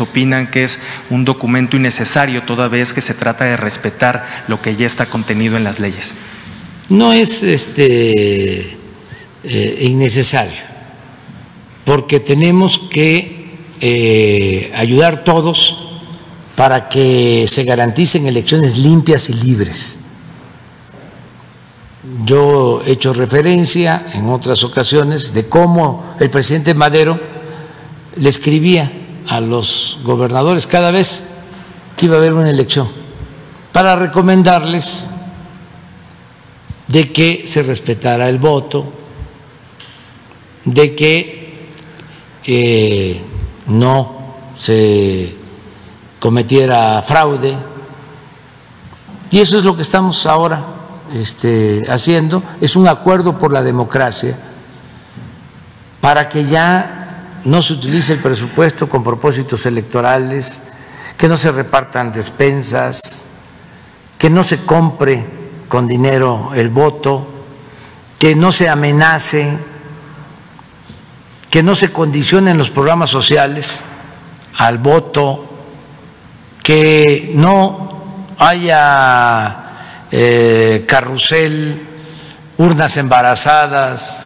opinan que es un documento innecesario toda vez que se trata de respetar lo que ya está contenido en las leyes. No es este eh, innecesario, porque tenemos que eh, ayudar todos para que se garanticen elecciones limpias y libres. Yo he hecho referencia en otras ocasiones de cómo el presidente Madero le escribía a los gobernadores cada vez que iba a haber una elección para recomendarles de que se respetara el voto, de que eh, no se cometiera fraude. Y eso es lo que estamos ahora este, haciendo, es un acuerdo por la democracia para que ya no se utilice el presupuesto con propósitos electorales, que no se repartan despensas, que no se compre con dinero el voto, que no se amenace, que no se condicionen los programas sociales al voto, que no haya eh, carrusel, urnas embarazadas.